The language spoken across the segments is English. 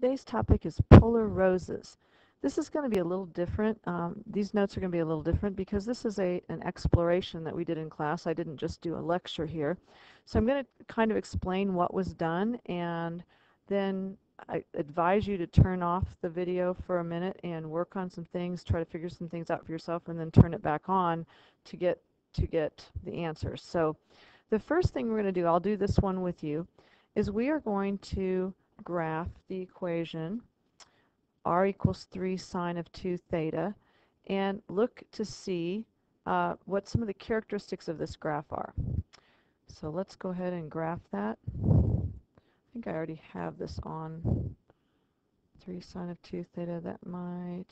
Today's topic is polar roses. This is going to be a little different. Um, these notes are going to be a little different because this is a, an exploration that we did in class. I didn't just do a lecture here. So I'm going to kind of explain what was done and then I advise you to turn off the video for a minute and work on some things, try to figure some things out for yourself and then turn it back on to get to get the answers. So the first thing we're going to do, I'll do this one with you, is we are going to graph the equation r equals 3 sine of 2 theta and look to see uh, what some of the characteristics of this graph are. So let's go ahead and graph that. I think I already have this on 3 sine of 2 theta. That might,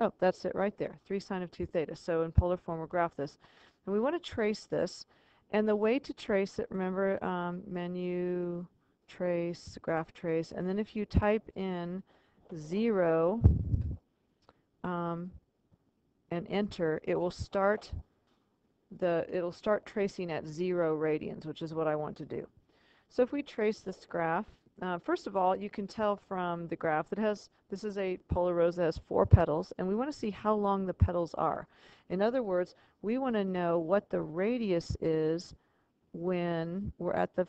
oh, that's it right there, 3 sine of 2 theta. So in polar form, we'll graph this. And we want to trace this. And the way to trace it, remember, um, menu, trace, graph trace, and then if you type in 0 um, and enter, it will start the it'll start tracing at 0 radians, which is what I want to do. So if we trace this graph, uh, first of all, you can tell from the graph that has, this is a polar rose that has four petals, and we want to see how long the petals are. In other words, we want to know what the radius is when we're at the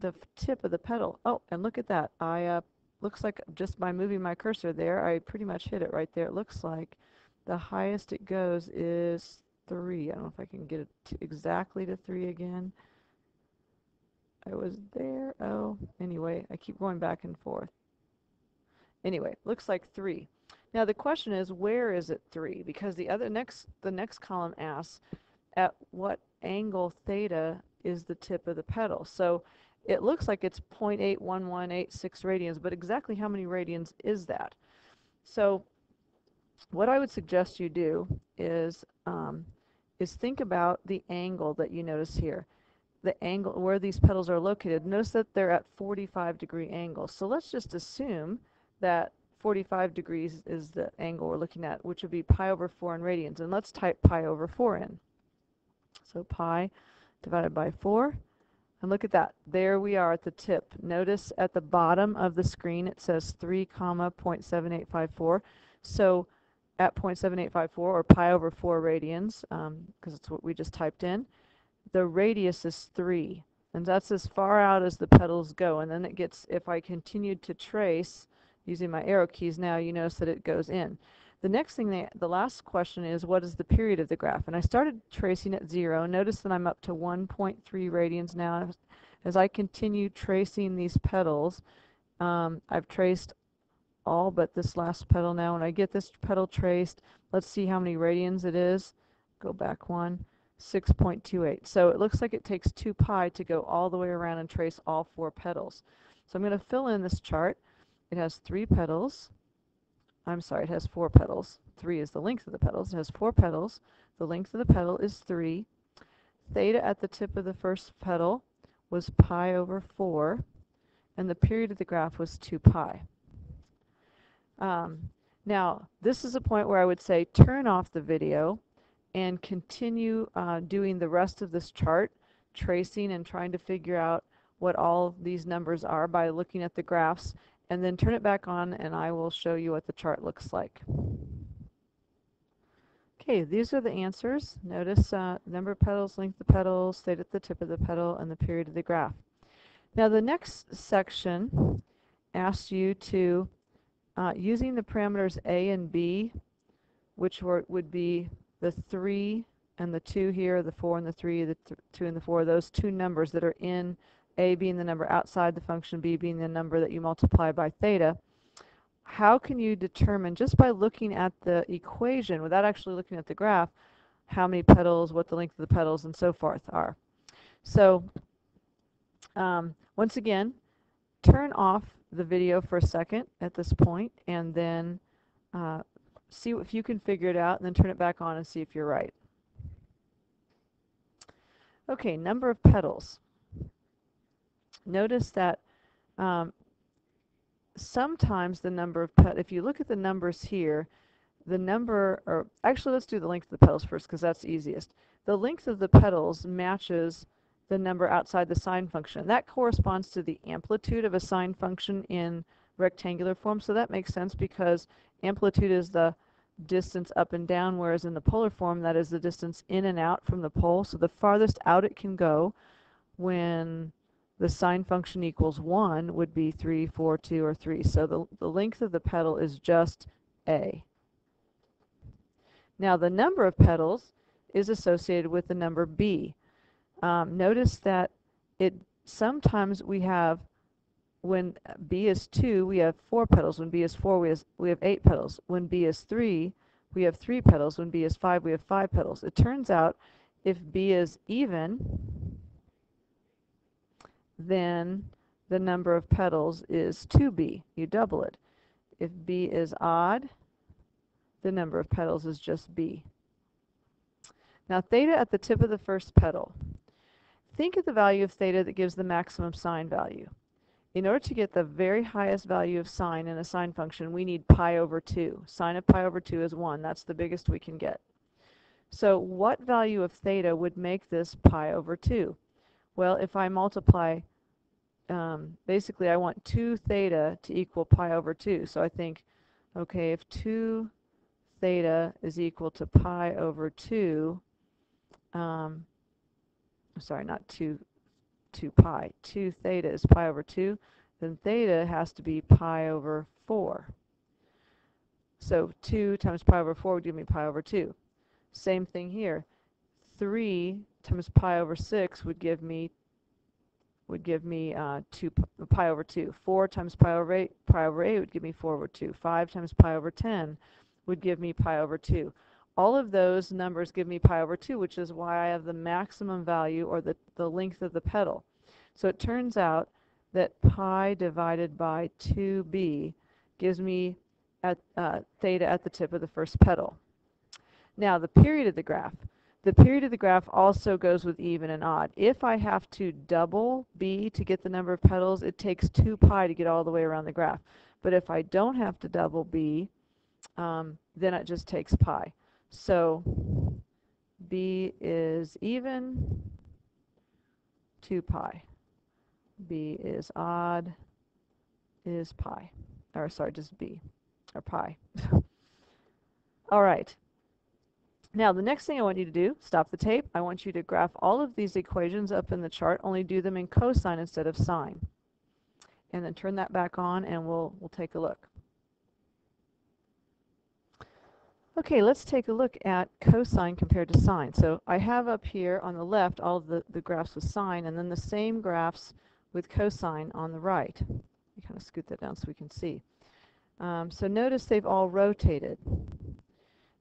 the tip of the petal. Oh, and look at that. I uh, looks like just by moving my cursor there, I pretty much hit it right there. It looks like the highest it goes is 3. I don't know if I can get it to exactly to 3 again. I was there. Oh, anyway, I keep going back and forth. Anyway, looks like 3. Now the question is, where is it 3? Because the other next the next column asks at what angle theta is the tip of the petal. So it looks like it's 0.81186 radians, but exactly how many radians is that? So what I would suggest you do is um, is think about the angle that you notice here. The angle where these petals are located. Notice that they're at 45 degree angles. So let's just assume that 45 degrees is the angle we're looking at, which would be pi over 4 in radians. And let's type pi over 4 in. So pi divided by 4 and look at that. There we are at the tip. Notice at the bottom of the screen it says 3 comma 0.7854. So at 0.7854 or pi over 4 radians, because um, it's what we just typed in, the radius is 3. And that's as far out as the petals go. And then it gets, if I continued to trace using my arrow keys now, you notice that it goes in. The next thing, they, the last question is, what is the period of the graph? And I started tracing at 0. Notice that I'm up to 1.3 radians now. As I continue tracing these petals, um, I've traced all but this last petal now. When I get this petal traced, let's see how many radians it is. Go back one. 6.28. So it looks like it takes 2 pi to go all the way around and trace all four petals. So I'm going to fill in this chart. It has three petals. I'm sorry, it has four petals. Three is the length of the petals. It has four petals. The length of the petal is three. Theta at the tip of the first petal was pi over 4, and the period of the graph was 2 pi. Um, now, this is a point where I would say turn off the video and continue uh, doing the rest of this chart, tracing and trying to figure out what all these numbers are by looking at the graphs and then turn it back on and I will show you what the chart looks like. Okay, these are the answers. Notice uh, number of petals, length of petals, theta at the tip of the petal, and the period of the graph. Now the next section asks you to, uh, using the parameters A and B, which were, would be the 3 and the 2 here, the 4 and the 3, the th 2 and the 4, those two numbers that are in a being the number outside the function, b being the number that you multiply by theta, how can you determine, just by looking at the equation, without actually looking at the graph, how many petals, what the length of the petals, and so forth are? So um, once again, turn off the video for a second at this point, and then uh, see if you can figure it out, and then turn it back on and see if you're right. Okay, number of petals notice that um, sometimes the number of pet, if you look at the numbers here, the number, or actually let's do the length of the petals first because that's easiest. The length of the petals matches the number outside the sine function. That corresponds to the amplitude of a sine function in rectangular form. So that makes sense because amplitude is the distance up and down, whereas in the polar form, that is the distance in and out from the pole. So the farthest out it can go when the sine function equals 1 would be 3, 4, 2, or 3. So the, the length of the petal is just A. Now the number of petals is associated with the number B. Um, notice that it sometimes we have when B is 2, we have 4 petals. When B is 4, we have, we have 8 petals. When B is 3, we have 3 petals. When B is 5, we have 5 petals. It turns out if B is even, then the number of petals is 2B. You double it. If B is odd, the number of petals is just B. Now theta at the tip of the first petal. Think of the value of theta that gives the maximum sine value. In order to get the very highest value of sine in a sine function, we need pi over 2. Sine of pi over 2 is 1. That's the biggest we can get. So what value of theta would make this pi over 2? Well, if I multiply, um, basically I want 2 theta to equal pi over 2. So I think, okay, if 2 theta is equal to pi over 2, um, sorry, not 2, 2 pi. 2 theta is pi over 2. Then theta has to be pi over 4. So 2 times pi over 4 would give me pi over 2. Same thing here. 3 times pi over 6 would give me would give me uh, 2 pi over 2. 4 times pi over 8 pi over 8 would give me 4 over 2. 5 times pi over 10 would give me pi over 2. All of those numbers give me pi over 2, which is why I have the maximum value or the, the length of the petal. So it turns out that pi divided by 2b gives me at, uh, theta at the tip of the first petal. Now the period of the graph. The period of the graph also goes with even and odd. If I have to double b to get the number of petals, it takes 2 pi to get all the way around the graph. But if I don't have to double b, um, then it just takes pi. So b is even 2 pi. b is odd is pi. Or sorry, just b, or pi. all right. Now, the next thing I want you to do, stop the tape. I want you to graph all of these equations up in the chart, only do them in cosine instead of sine. And then turn that back on and we'll, we'll take a look. Okay, let's take a look at cosine compared to sine. So I have up here on the left all of the, the graphs with sine and then the same graphs with cosine on the right. You kind of scoot that down so we can see. Um, so notice they've all rotated.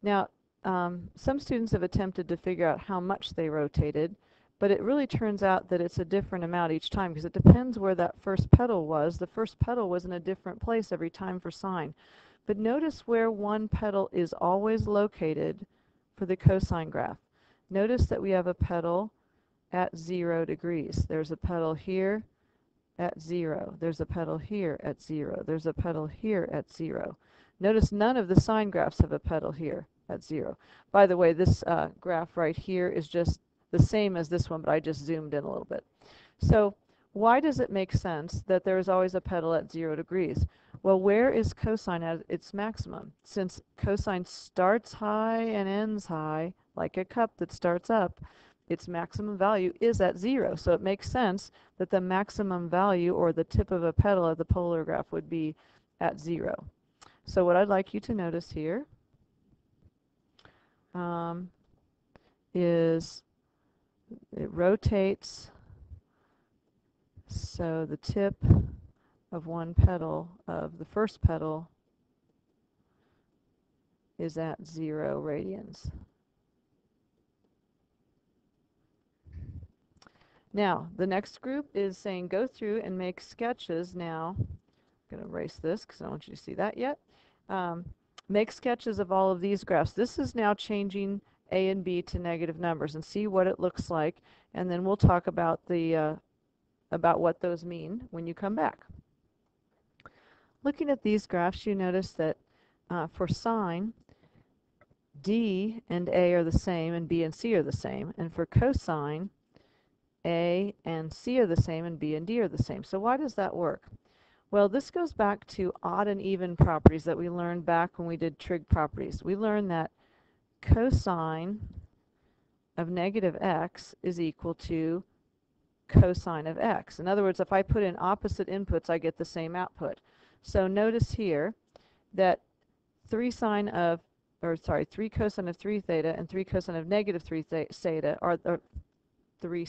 Now, um, some students have attempted to figure out how much they rotated, but it really turns out that it's a different amount each time because it depends where that first petal was. The first petal was in a different place every time for sine. But notice where one petal is always located for the cosine graph. Notice that we have a petal at 0 degrees. There's a petal here at 0. There's a petal here at 0. There's a petal here at 0. Notice none of the sine graphs have a petal here at 0. By the way, this uh, graph right here is just the same as this one, but I just zoomed in a little bit. So why does it make sense that there is always a petal at 0 degrees? Well, where is cosine at its maximum? Since cosine starts high and ends high, like a cup that starts up, its maximum value is at zero. So it makes sense that the maximum value or the tip of a petal of the polar graph would be at zero. So what I'd like you to notice here um, is it rotates so the tip of one petal of the first petal is at zero radians. Now, the next group is saying go through and make sketches now. I'm going to erase this because I don't want you to see that yet. Um, make sketches of all of these graphs. This is now changing A and B to negative numbers and see what it looks like. And then we'll talk about the uh, about what those mean when you come back. Looking at these graphs, you notice that uh, for sine, D and A are the same and B and C are the same. And for cosine, A and C are the same and B and D are the same. So why does that work? Well, this goes back to odd and even properties that we learned back when we did trig properties. We learned that cosine of negative x is equal to cosine of x. In other words, if I put in opposite inputs, I get the same output. So notice here that 3 sine of, or sorry, 3 cosine of 3 theta and 3 cosine of negative 3 theta are, or 3,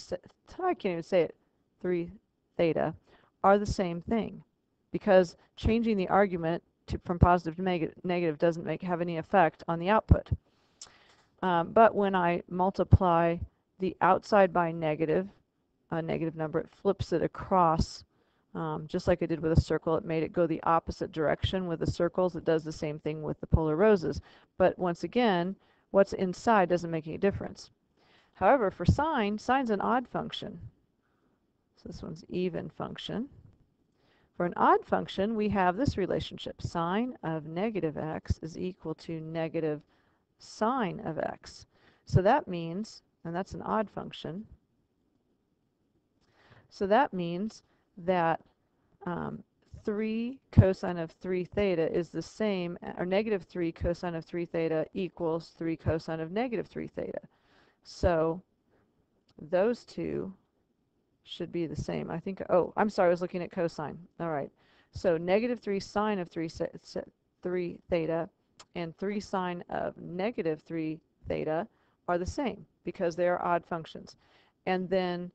I can't even say it, 3 theta, are the same thing because changing the argument to, from positive to neg negative doesn't make have any effect on the output. Um, but when I multiply the outside by negative, a negative number, it flips it across um, just like I did with a circle. It made it go the opposite direction with the circles. It does the same thing with the polar roses. But once again, what's inside doesn't make any difference. However, for sine, sine's an odd function. So this one's even function. For an odd function, we have this relationship. Sine of negative x is equal to negative sine of x. So that means, and that's an odd function, so that means that um, 3 cosine of 3 theta is the same, or negative 3 cosine of 3 theta equals 3 cosine of negative 3 theta. So those two should be the same. I think, oh, I'm sorry, I was looking at cosine. All right. So negative 3 sine of 3, 3 theta and 3 sine of negative 3 theta are the same because they are odd functions. And then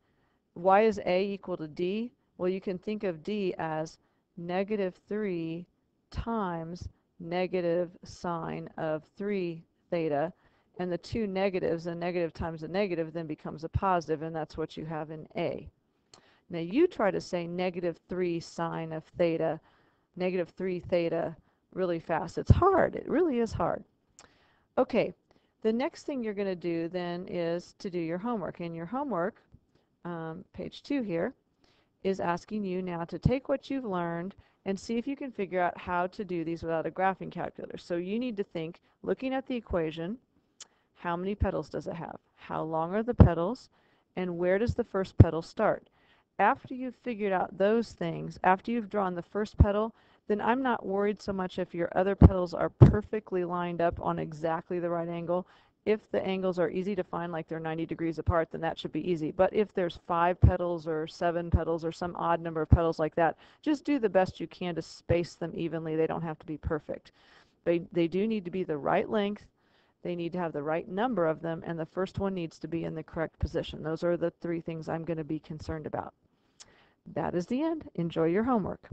why is a equal to d? Well, you can think of d as negative 3 times negative sine of 3 theta and the two negatives, a negative times a negative, then becomes a positive, and that's what you have in A. Now you try to say negative 3 sine of theta, negative 3 theta really fast. It's hard. It really is hard. Okay, the next thing you're going to do then is to do your homework. And your homework, um, page 2 here, is asking you now to take what you've learned and see if you can figure out how to do these without a graphing calculator. So you need to think, looking at the equation, how many petals does it have? How long are the petals? And where does the first petal start? After you've figured out those things, after you've drawn the first petal, then I'm not worried so much if your other petals are perfectly lined up on exactly the right angle. If the angles are easy to find, like they're 90 degrees apart, then that should be easy. But if there's five petals or seven petals or some odd number of petals like that, just do the best you can to space them evenly. They don't have to be perfect. They, they do need to be the right length they need to have the right number of them, and the first one needs to be in the correct position. Those are the three things I'm going to be concerned about. That is the end. Enjoy your homework.